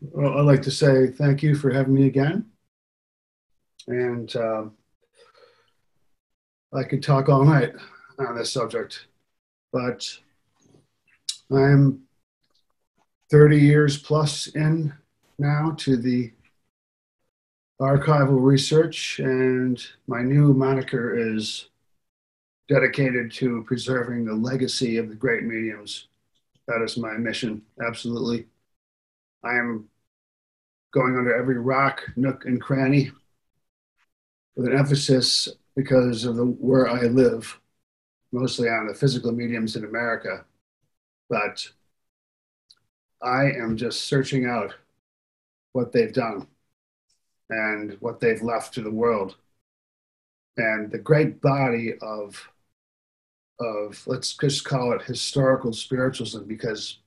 well, I'd like to say thank you for having me again. And uh, I could talk all night on this subject, but I'm 30 years plus in now to the archival research, and my new moniker is dedicated to preserving the legacy of the great mediums. That is my mission, absolutely. I am going under every rock, nook, and cranny with an emphasis because of the, where I live, mostly on the physical mediums in America. But I am just searching out what they've done and what they've left to the world. And the great body of, of let's just call it historical spiritualism, because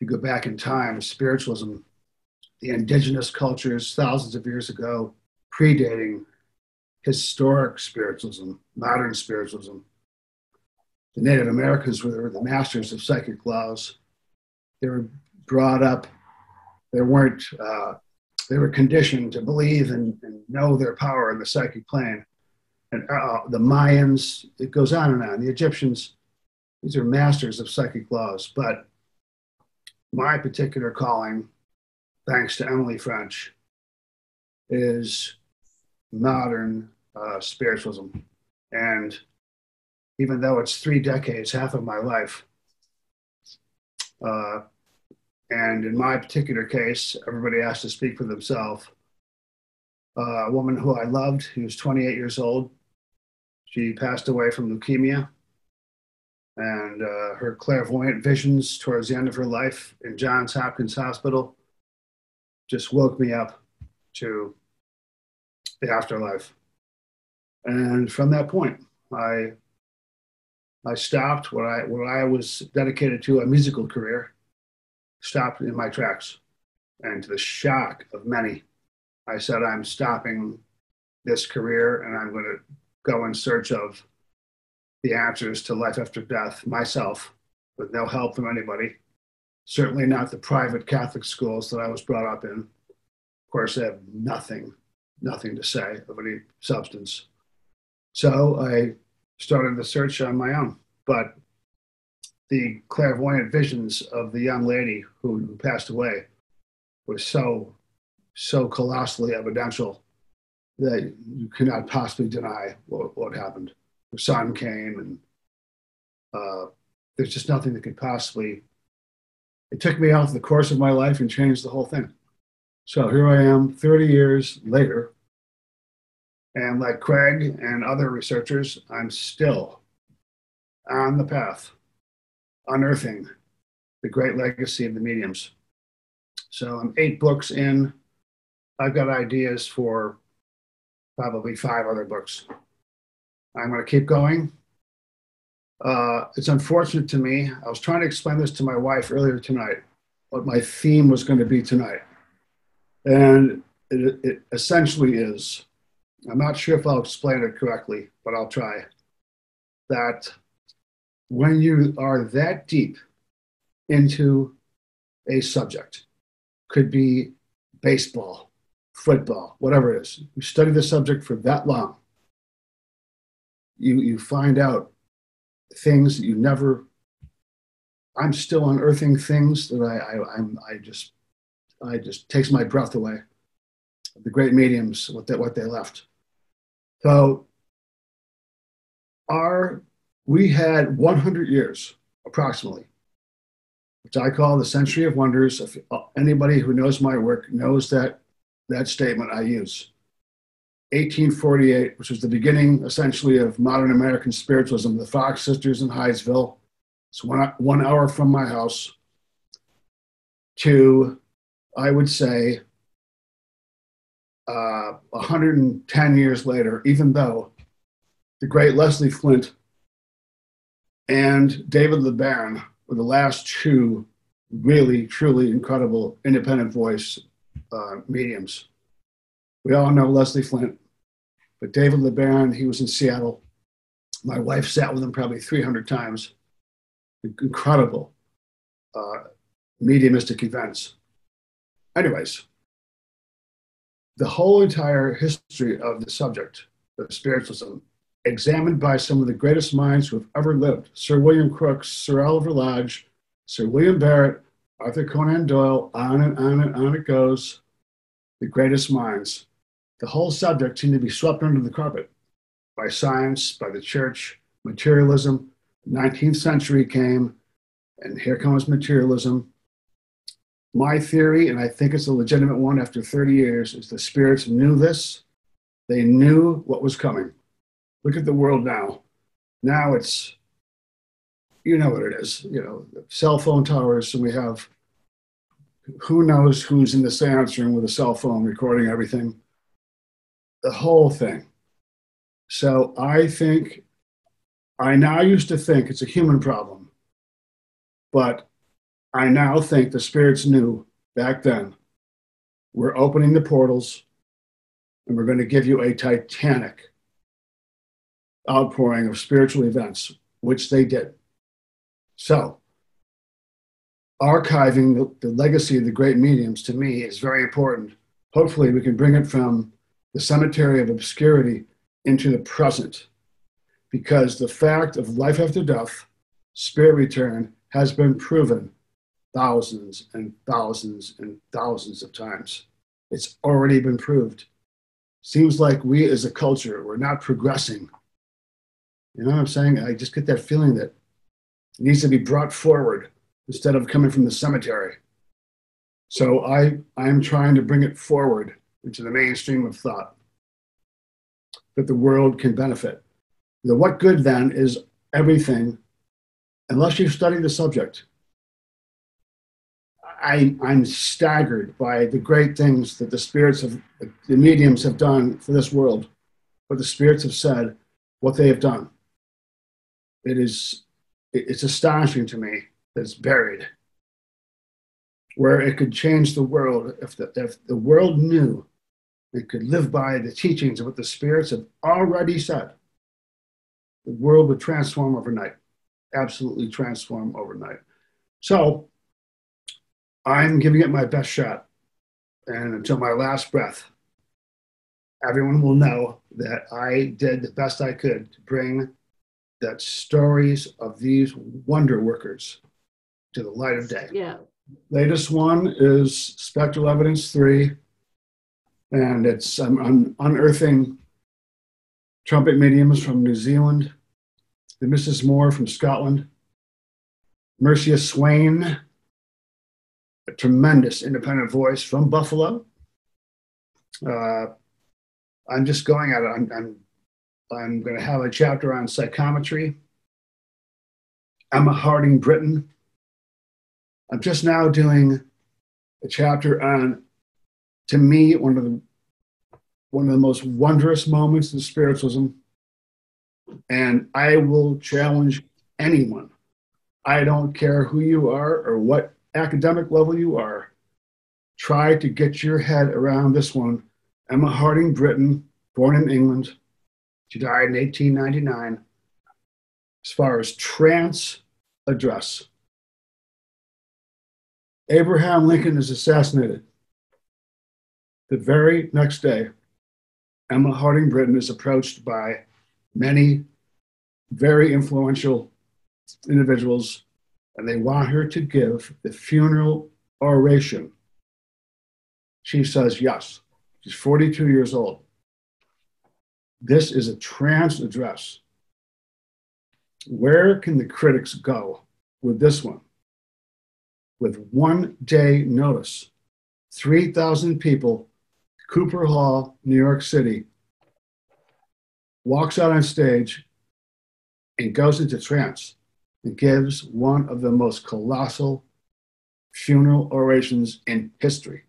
you go back in time, spiritualism, the indigenous cultures thousands of years ago, predating historic spiritualism, modern spiritualism. The Native Americans were the masters of psychic laws. They were brought up, they weren't, uh, they were conditioned to believe and, and, know their power in the psychic plane. And uh, the Mayans, it goes on and on. The Egyptians, these are masters of psychic laws. But my particular calling, thanks to Emily French, is modern uh, spiritualism. And even though it's three decades, half of my life, uh, and in my particular case, everybody has to speak for themselves. Uh, a woman who I loved, who was 28 years old, she passed away from leukemia. And uh, her clairvoyant visions towards the end of her life in Johns Hopkins Hospital just woke me up to the afterlife. And from that point, I I stopped what I what I was dedicated to a musical career, stopped in my tracks. And to the shock of many, I said, I'm stopping this career and I'm going to go in search of the answers to life after death myself with no help from anybody. Certainly not the private Catholic schools that I was brought up in. Of course, they have nothing nothing to say of any substance. So I started the search on my own. But the clairvoyant visions of the young lady who passed away was so, so colossally evidential that you cannot possibly deny what, what happened. The son came, and uh, there's just nothing that could possibly. It took me off the course of my life and changed the whole thing. So here I am 30 years later. And like Craig and other researchers, I'm still on the path, unearthing the great legacy of the mediums. So I'm eight books in. I've got ideas for probably five other books. I'm going to keep going. Uh, it's unfortunate to me. I was trying to explain this to my wife earlier tonight, what my theme was going to be tonight. And it, it essentially is I'm not sure if I'll explain it correctly, but I'll try. That when you are that deep into a subject, could be baseball, football, whatever it is, you study the subject for that long, you, you find out things that you never I'm still unearthing things that I, I I'm I just I just takes my breath away. The great mediums, what they, what they left. So, our we had 100 years approximately, which I call the century of wonders. If anybody who knows my work knows that that statement I use. 1848, which was the beginning essentially of modern American spiritualism, the Fox sisters in Hydesville. It's one, one hour from my house to I would say, uh, 110 years later, even though the great Leslie Flint and David LeBaron were the last two really, truly incredible independent voice uh, mediums. We all know Leslie Flint, but David LeBaron, he was in Seattle. My wife sat with him probably 300 times. Incredible uh, mediumistic events. anyways, the whole entire history of the subject of spiritualism, examined by some of the greatest minds who have ever lived Sir William Crookes, Sir Oliver Lodge, Sir William Barrett, Arthur Conan Doyle, on and on and on it goes. The greatest minds. The whole subject seemed to be swept under the carpet by science, by the church, materialism. 19th century came, and here comes materialism. My theory, and I think it's a legitimate one after 30 years, is the spirits knew this. They knew what was coming. Look at the world now. Now it's, you know what it is, you know, cell phone towers, and we have who knows who's in the seance room with a cell phone recording everything. The whole thing. So I think, I now used to think it's a human problem, but I now think the spirits knew back then we're opening the portals and we're going to give you a titanic outpouring of spiritual events, which they did. So, archiving the, the, legacy of the great mediums to me is very important. Hopefully, we can bring it from the cemetery of obscurity into the present because the fact of life after death, spirit return, has been proven thousands and thousands and thousands of times. It's already been proved. Seems like we as a culture, we're not progressing. You know what I'm saying? I just get that feeling that it needs to be brought forward instead of coming from the cemetery. So I, I'm trying to bring it forward into the mainstream of thought that the world can benefit. The what good then is everything, unless you study the subject. I, I'm staggered by the great things that the spirits of the mediums have done for this world, what the spirits have said, what they have done. It is it's astonishing to me that it's buried. Where it could change the world if the, if the world knew it could live by the teachings of what the spirits have already said, the world would transform overnight, absolutely transform overnight. So I'm giving it my best shot. And until my last breath, everyone will know that I did the best I could to bring that stories of these wonder workers to the light of day. Yeah. Latest one is Spectral Evidence 3, and it's I'm, I'm unearthing trumpet mediums from New Zealand, the Mrs. Moore from Scotland, Mercia Swain, a tremendous independent voice from Buffalo. Uh, I'm just going at it. I'm, I'm, I'm going to have a chapter on psychometry. Emma Hardinge Britten. I'm just now doing a chapter on, to me, one of the one of the most wondrous moments in spiritualism. And I will challenge anyone. I don't care who you are or what academic level you are, try to get your head around this one. Emma Hardinge Britten, born in England, she died in 1899. As far as trance address, Abraham Lincoln is assassinated. The very next day, Emma Hardinge Britten is approached by many very influential individuals and they want her to give the funeral oration. She says yes. She's 42 years old. This is a trance address. Where can the critics go with this one? With one day notice, 3,000 people, Cooper Hall, New York City, walks out on stage and goes into trance and gives one of the most colossal funeral orations in history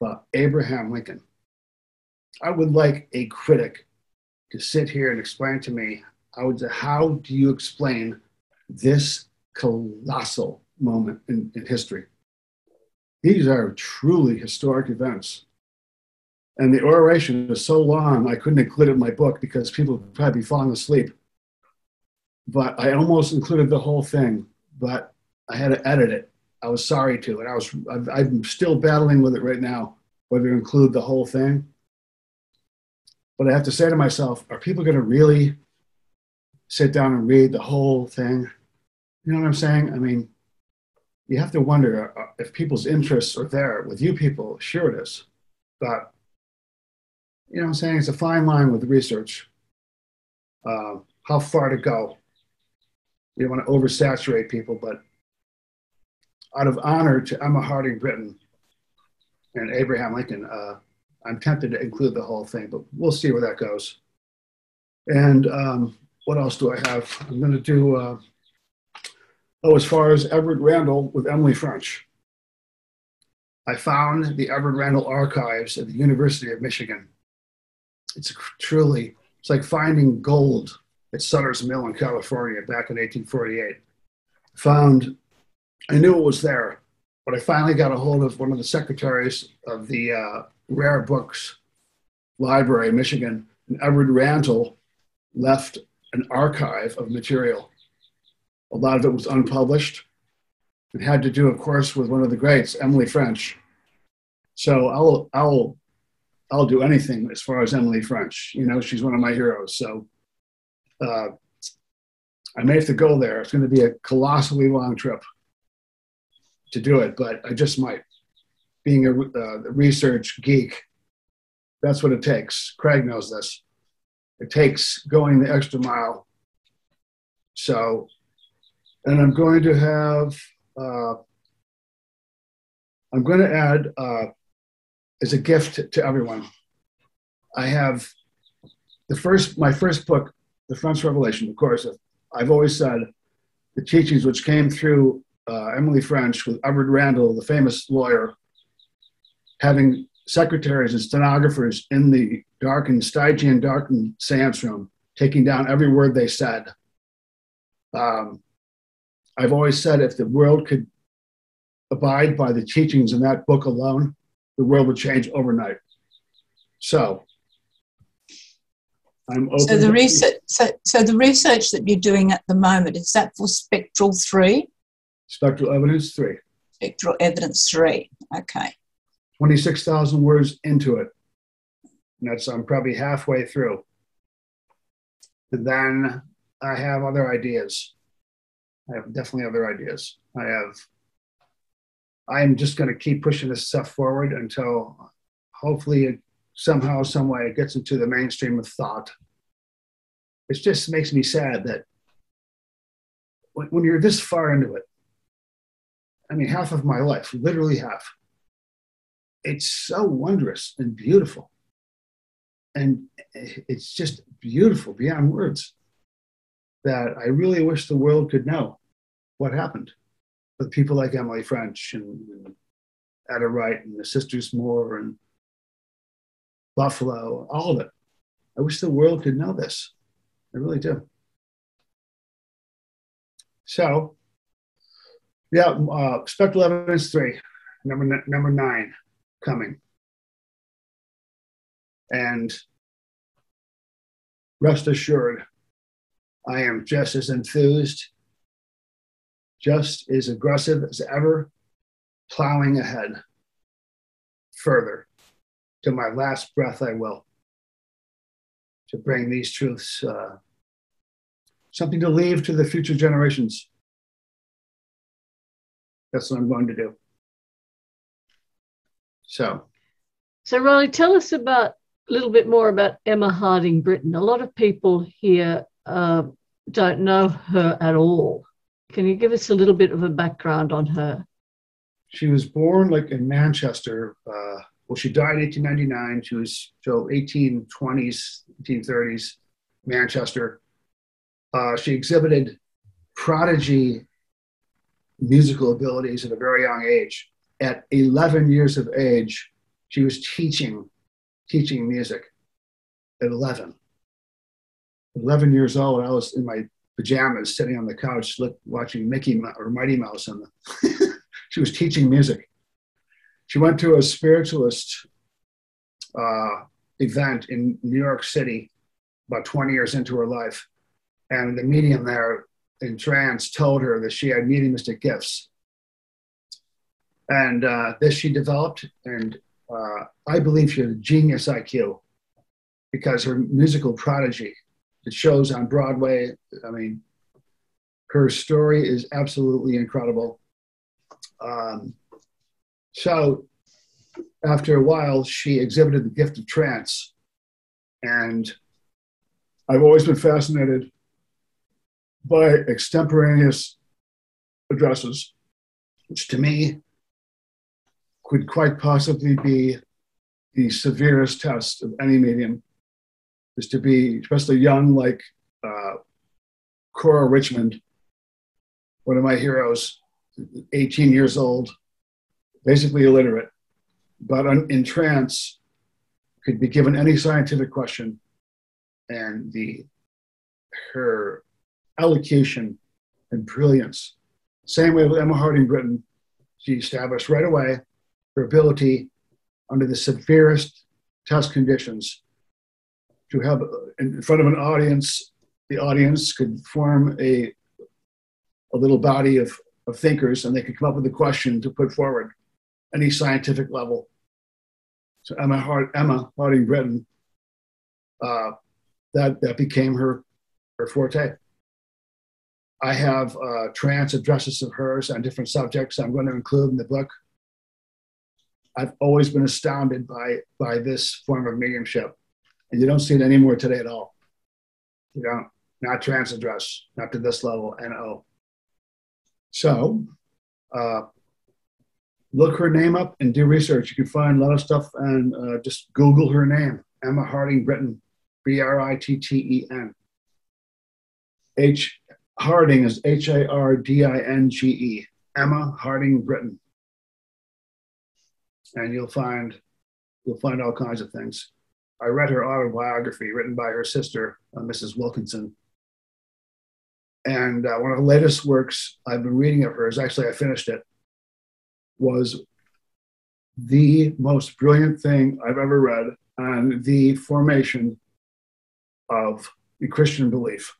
about Abraham Lincoln. I would like a critic to sit here and explain to me how, how do you explain this colossal moment in, in history? These are truly historic events. And the oration is so long, I couldn't include it in my book because people would probably be falling asleep but I almost included the whole thing, but I had to edit it. I was sorry to, and I was I'm, I'm still battling with it right now, whether to include the whole thing. But I have to say to myself, are people going to really sit down and read the whole thing? You know what I'm saying? I mean, you have to wonder uh, if people's interests are there with you people. Sure, it is, but you know what I'm saying? It's a fine line with research. Uh, how far to go? You don't want to oversaturate people, but out of honor to Emma Hardinge Britten and Abraham Lincoln, uh, I'm tempted to include the whole thing, but we'll see where that goes. And um, what else do I have? I'm going to do, uh, oh, as far as Everett Randall with Emily French. I found the Everett Randall archives at the University of Michigan. It's truly, it's like finding gold at Sutter's Mill in California back in 1848. Found, I knew it was there, but I finally got a hold of one of the secretaries of the uh, Rare Books Library in Michigan, and Everett Randall left an archive of material. A lot of it was unpublished. It had to do, of course, with one of the greats, Emily French. So I'll I'll I'll do anything as far as Emily French. You know, she's one of my heroes. So uh, I may have to go there. It's going to be a colossally long trip to do it, but I just might. Being a uh, research geek, that's what it takes. Craig knows this. It takes going the extra mile. So, and I'm going to have, uh, I'm going to add as a gift to everyone. I have the first, my first book, The French Revelation, of course, I've always said the teachings which came through uh, Emily French with Everett Randall, the famous lawyer, having secretaries and stenographers in the darkened, Stygian darkened seance room, taking down every word they said. Um, I've always said if the world could abide by the teachings in that book alone, the world would change overnight. So, I'm open. So the research, so, so the research that you're doing at the moment is that for spectral three? Spectral evidence three. Spectral evidence three. Okay. 26,000 words into it. And that's, I'm probably halfway through. And then I have other ideas. I have definitely other ideas. I have, I'm just going to keep pushing this stuff forward until hopefully it somehow, some way it gets into the mainstream of thought. It just makes me sad that when, when you're this far into it, I mean, half of my life, literally half, it's so wondrous and beautiful. And it's just beautiful beyond words that I really wish the world could know what happened with people like Emily French and, and Etta Wright and the Sisters Moore and Buffalo, all of it. I wish the world could know this. I really do. So, yeah, uh, spectral evidence three, number number nine coming. And rest assured, I am just as enthused, just as aggressive as ever, plowing ahead further. To my last breath, I will, to bring these truths, uh, something to leave to the future generations. That's what I'm going to do. So, so Riley, tell us about a little bit more about Emma Hardinge Britten. A lot of people here uh, don't know her at all. Can you give us a little bit of a background on her? She was born like in Manchester. Uh, well, she died in 1899. She was so 1820s, 1830s, Manchester. Uh, she exhibited prodigy musical abilities at a very young age at 11 years of age, she was teaching, teaching music at 11. 11 years old, I was in my pajamas sitting on the couch watching Mickey or Mighty Mouse. On the she was teaching music. She went to a spiritualist uh, event in New York City about 20 years into her life. And the medium there in trance told her that she had mediumistic gifts And uh, this she developed, and uh, I believe she has a genius IQ because her musical prodigy, it shows on Broadway. I mean, her story is absolutely incredible. Um, so, after a while, she exhibited the gift of trance. And I've always been fascinated by extemporaneous addresses, which to me could quite possibly be the severest test of any medium is to be, especially young, like uh, Cora Richmond, one of my heroes, 18 years old, basically illiterate, but in trance, could be given any scientific question, and the her elocution and brilliance. Same way with Emma Hardinge Britten, she established right away her ability under the severest test conditions to have in front of an audience, the audience could form a, a little body of, of thinkers and they could come up with a question to put forward any scientific level. So Emma, Hart, Emma Hardinge Britten, uh, that, that became her, her forte. I have uh, trance addresses of hers on different subjects I'm going to include in the book. I've always been astounded by, by this form of mediumship. And you don't see it anymore today at all. You don't, not trance address, not to this level, NO. So, uh, look her name up and do research. You can find a lot of stuff and uh, just Google her name, Emma Hardinge Britten, B R I T T E N. H Hardinge is H A R D I N G E. Emma Hardinge Britten and you'll find you'll find all kinds of things. I read her autobiography written by her sister, uh, Mrs. Wilkinson. And uh, one of the latest works I've been reading of hers, actually, I finished it, was the most brilliant thing I've ever read on the formation of the Christian belief.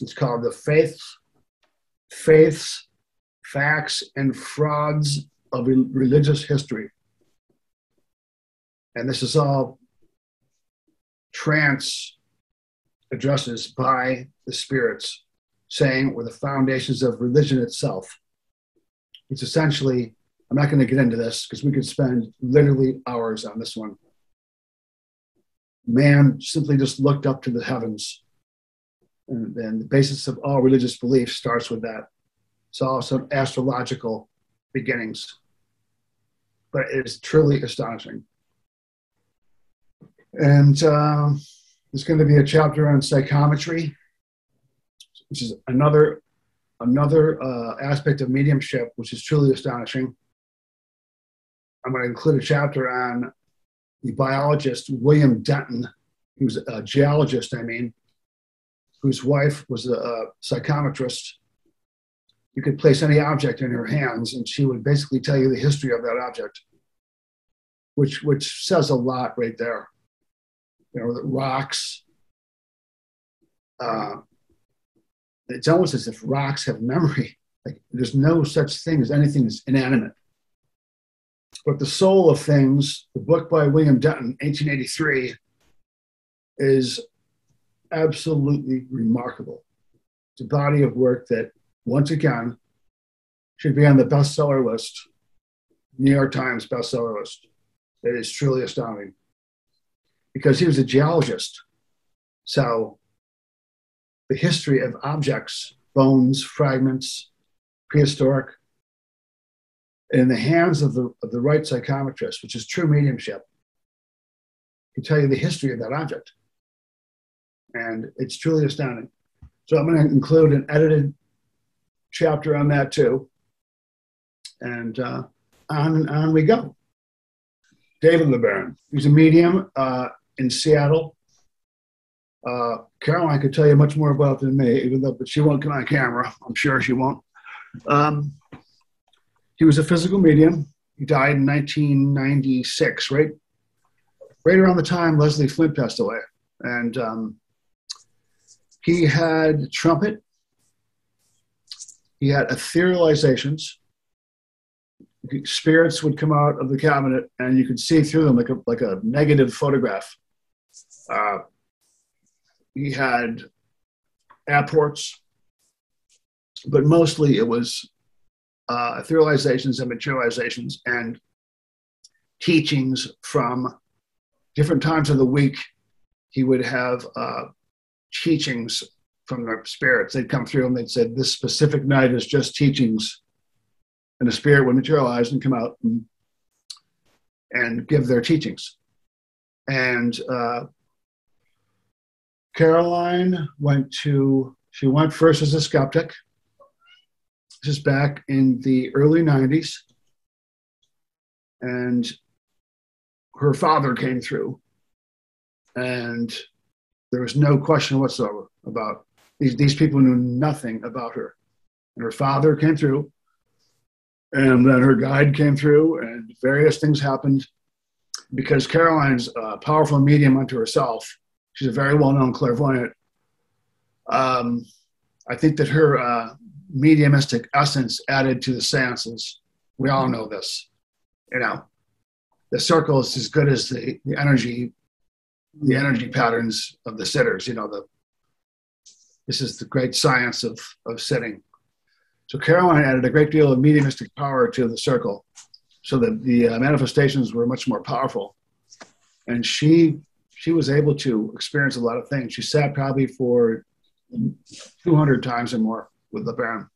It's called The Faiths, Faiths, Facts, and Frauds of religious history. And this is all trance addresses by the spirits, saying were the foundations of religion itself. It's essentially, I'm not going to get into this because we could spend literally hours on this one. Man simply just looked up to the heavens. And, and the basis of all religious belief starts with that. It's all some astrological beginnings but it is truly astonishing. And uh, there's going to be a chapter on psychometry, which is another another uh, aspect of mediumship, which is truly astonishing. I'm going to include a chapter on the biologist William Denton, who's a geologist, I mean, whose wife was a, a psychometrist. You could place any object in her hands, and she would basically tell you the history of that object which which says a lot right there. You know, the rocks. Uh, it's almost as if rocks have memory. Like there's no such thing as anything that's inanimate. But the soul of things, the book by William Denton, 1883, is absolutely remarkable. It's a body of work that, once again, should be on the bestseller list, New York Times bestseller list It is truly astounding because he was a geologist. So the history of objects, bones, fragments, prehistoric, in the hands of the, of the right psychometrist, which is true mediumship, can tell you the history of that object. And it's truly astounding. So I'm going to include an edited chapter on that too. And uh, on, and on we go. David LeBaron. He's a medium uh, in Seattle. Uh, Caroline could tell you much more about than me, even though, but she won't come on camera. I'm sure she won't. Um, he was a physical medium. He died in 1996, right? Right around the time Leslie Flint passed away. And um, he had trumpet, he had etherealizations, spirits would come out of the cabinet and you could see through them like a, like a negative photograph. Uh, he had apports, but mostly it was uh, etherealizations and materializations and teachings from different times of the week. He would have uh, teachings from the spirits. They'd come through and they'd said, This specific night is just teachings. And the spirit would materialize and come out and, and give their teachings. And uh, Caroline went to, she went first as a skeptic. This is back in the early 90s. And her father came through. And there was no question whatsoever about these, these people knew nothing about her. And her father came through, and then her guide came through, and various things happened because Caroline's a powerful medium unto herself. She's a very well known clairvoyant. Um, I think that her uh, mediumistic essence added to the seances. We all know this. You know, the circle is as good as the, the energy, the energy patterns of the sitters. You know, the this is the great science of, of sitting. So Caroline added a great deal of mediumistic power to the circle so that the uh, manifestations were much more powerful. And she she was able to experience a lot of things. She sat probably for 200 times or more with the Baron.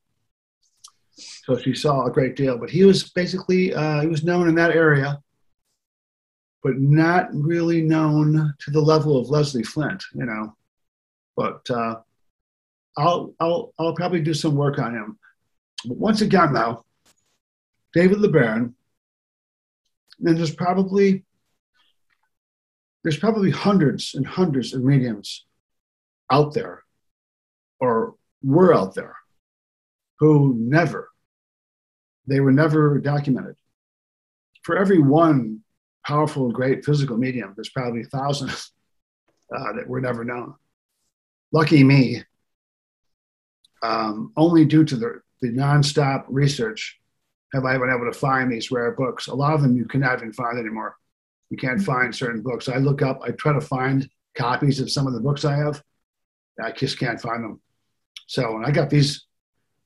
So she saw a great deal. But he was basically uh, he was known in that area, but not really known to the level of Leslie Flint, you know. But uh, I'll, I'll, I'll probably do some work on him. But once again, though, David LeBaron, and there's probably there's probably hundreds and hundreds of mediums out there, or were out there, who never, they were never documented. For every one powerful, great physical medium, there's probably thousands uh, that were never known. Lucky me, um, only due to the, the nonstop research have I been able to find these rare books. A lot of them you cannot even find anymore. You can't find certain books. I look up, I try to find copies of some of the books I have. I just can't find them. So, and I got these,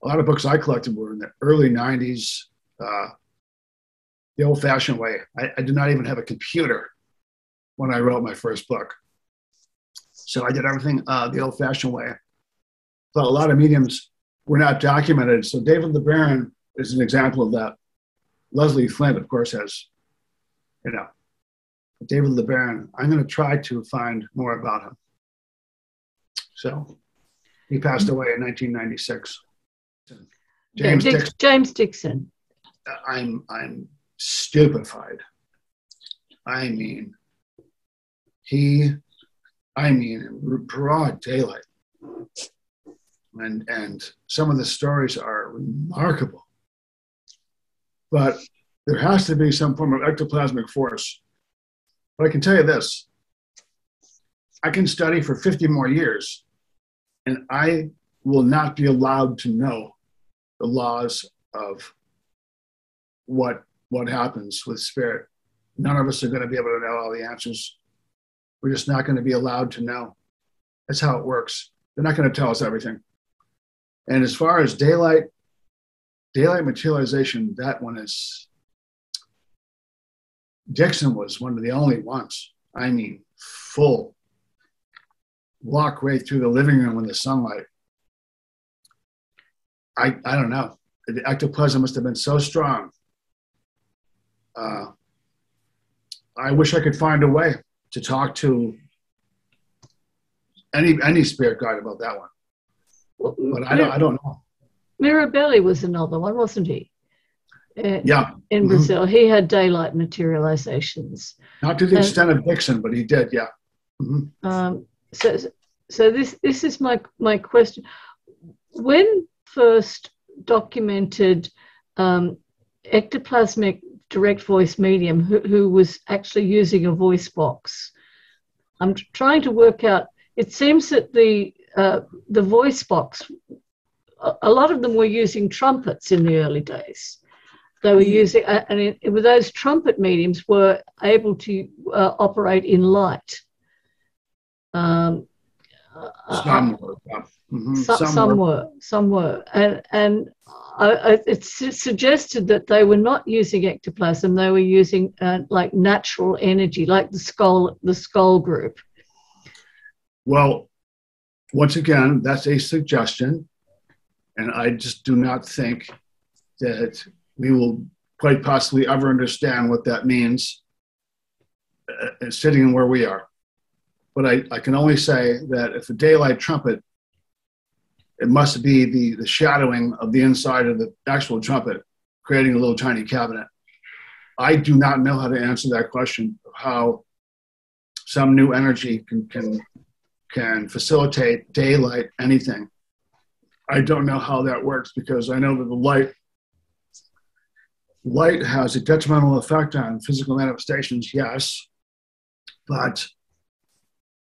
a lot of books I collected were in the early 90s, uh, the old fashioned way. I, I did not even have a computer when I wrote my first book. So I did everything uh, the old fashioned way. But a lot of mediums were not documented. So David LeBaron is an example of that. Leslie Flint, of course, has, you know, David LeBaron. I'm going to try to find more about him. So he passed away in 1996. James, Dixon. James Dixon. I'm I'm stupefied. I mean, he, I mean, broad daylight and and some of the stories are remarkable. But there has to be some form of ectoplasmic force. But I can tell you this: I can study for 50 more years, and I will not be allowed to know the laws of what what happens with spirit. None of us are going to be able to know all the answers. We're just not going to be allowed to know. That's how it works. They're not going to tell us everything. And as far as daylight, daylight materialization, that one is Dixon was one of the only ones. I mean, full walk right through the living room in the sunlight. I I don't know. The ectoplasm must have been so strong. Uh, I wish I could find a way to talk to any any spirit guide about that one but I don't, I don't know. Mirabelli was another one, wasn't he? Uh, yeah. In mm-hmm. Brazil, he had daylight materializations. Not to the and, extent of Dixon, but he did. Yeah. Mm-hmm. Um, so, so this this is my my question. When first documented um, ectoplasmic direct voice medium who, who was actually using a voice box, I'm trying to work out. It seems that the uh, the voice box, a lot of them were using trumpets in the early days. They were using, uh, and it, it, those trumpet mediums were able to uh, operate in light. Um, some were, mm-hmm. some, some, some, were. some were, and and I, it's suggested that they were not using ectoplasm; they were using uh, like natural energy, like the Scole, the Scole group. Well, once again, that's a suggestion, and I just do not think that we will quite possibly ever understand what that means uh, sitting where we are. But I, I can only say that if a daylight trumpet, it must be the, the shadowing of the inside of the actual trumpet, creating a little tiny cabinet. I do not know how to answer that question of how some new energy can, can, can facilitate daylight anything. I don't know how that works because I know that the light light has a detrimental effect on physical manifestations, yes, but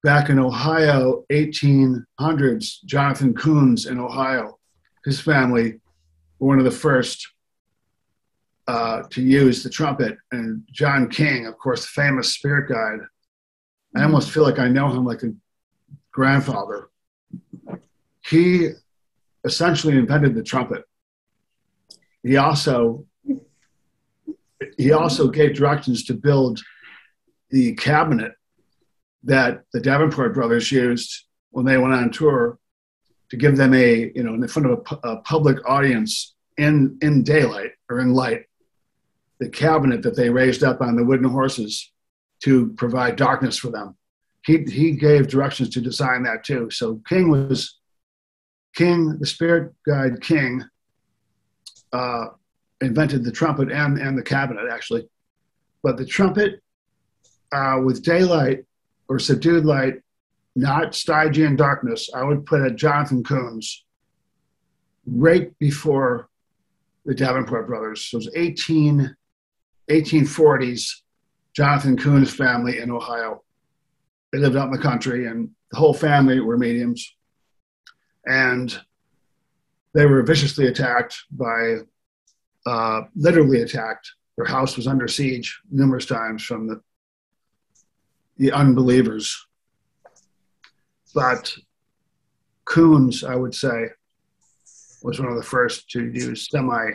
back in Ohio, 1800s, Jonathan Koons in Ohio, his family were one of the first uh, to use the trumpet. And John King, of course, the famous spirit guide. I almost feel like I know him like a grandfather. He essentially invented the trumpet. He also he also gave directions to build the cabinet that the Davenport brothers used when they went on tour to give them a, you know, in front of a, a public audience in, in daylight or in light, the cabinet that they raised up on the wooden horses to provide darkness for them. He, he gave directions to design that too. So King was King, the spirit guide King, uh, invented the trumpet and, and the cabinet actually. But the trumpet uh, with daylight or subdued light, not Stygian darkness, I would put at Jonathan Koons right before the Davenport brothers. So it was 18, 1840s, Jonathan Koons family in Ohio. They lived out in the country, and the whole family were mediums. And they were viciously attacked by, uh, literally attacked. Their house was under siege numerous times from the the unbelievers. But Koons, I would say, was one of the first to use semi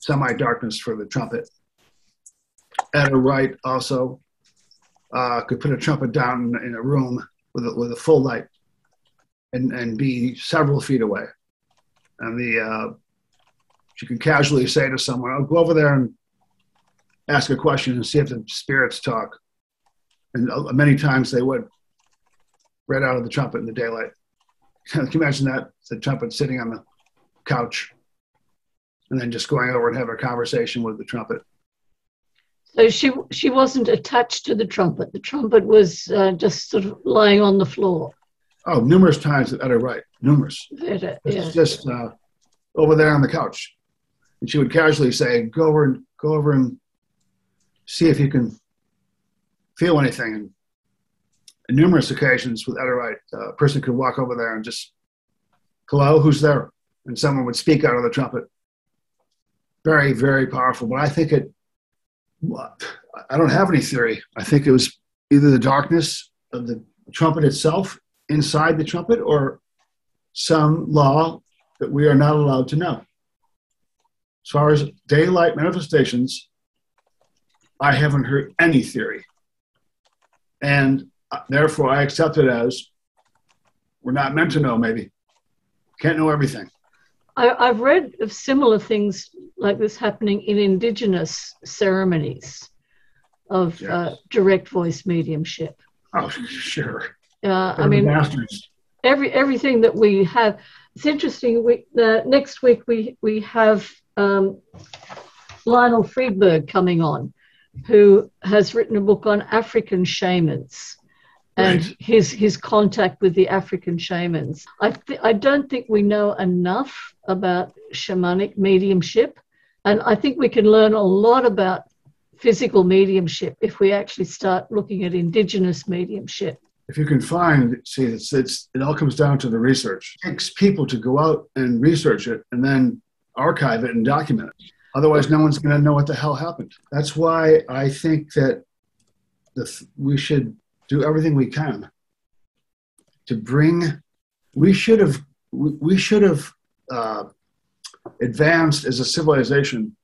semi darkness for the trumpet. Etta Wright also uh, could put a trumpet down in a room with a, with a full light and, and be several feet away. And the uh, she could casually say to someone, "I'll go over there and ask a question and see if the spirits talk." and uh, many times they would right out of the trumpet in the daylight. Can you imagine that? The trumpet sitting on the couch and then just going over and have a conversation with the trumpet. So she she wasn't attached to the trumpet. The trumpet was uh, just sort of lying on the floor. Oh, numerous times Etta Wright, numerous. It, yeah. Just uh, over there on the couch, and she would casually say, "Go over and go over and see if you can feel anything. And on numerous occasions with Etta uh, a person could walk over there and just, hello, who's there? And someone would speak out of the trumpet. Very, very powerful. But I think it, I don't have any theory. I think it was either the darkness of the trumpet itself inside the trumpet or some law that we are not allowed to know. As far as daylight manifestations, I haven't heard any theory. And uh, therefore, I accept it as we're not meant to know, maybe. Can't know everything. I, have read of similar things like this happening in indigenous ceremonies of yes. uh, direct voice mediumship. Oh, sure. Uh, I mean, masters. every everything that we have. It's interesting. We uh, next week we we have um, Lionel Friedberg coming on, who has written a book on African shamans and right. his his contact with the African shamans. I th- I don't think we know enough about shamanic mediumship, and I think we can learn a lot about physical mediumship if we actually start looking at indigenous mediumship. If you can find, see, it's, it's it all comes down to the research. It takes people to go out and research it and then archive it and document it. Otherwise, no one's going to know what the hell happened. That's why I think that the, we should do everything we can to bring. We should have. We should have uh, advanced as a civilization.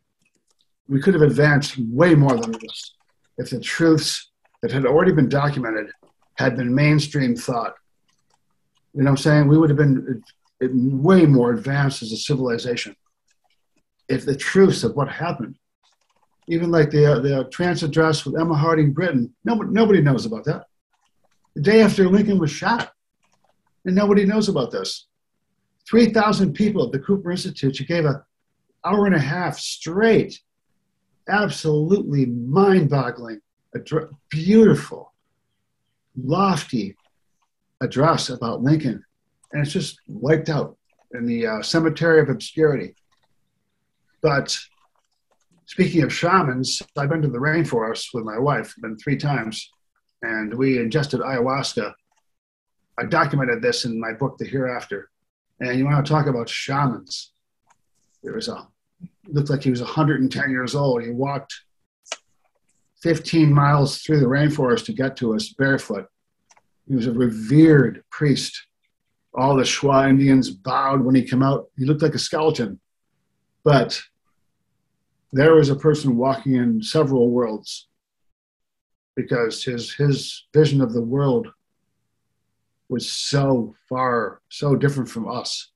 We could have advanced way more than this if the truths that had already been documented had been mainstream thought. You know what I'm saying? We would have been way more advanced as a civilization if the truths of what happened, even like the, the trance address with Emma Hardinge Britten, nobody, nobody knows about that. The day after Lincoln was shot, and nobody knows about this. 3,000 people at the Cooper Institute, she gave an hour and a half straight, absolutely mind boggling, beautiful, lofty address about Lincoln. And it's just wiped out in the uh, cemetery of obscurity. But speaking of shamans, I've been to the rainforest with my wife, been three times, and we ingested ayahuasca. I documented this in my book, The Hereafter. And you want to talk about shamans? There was a looked like he was 110 years old. He walked 15 miles through the rainforest to get to us barefoot. He was a revered priest. All the Shuar Indians bowed when he came out. He looked like a skeleton. But there was a person walking in several worlds because his his vision of the world was so far so different from us.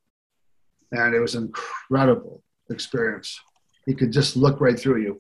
And it was an incredible experience. He could just look right through you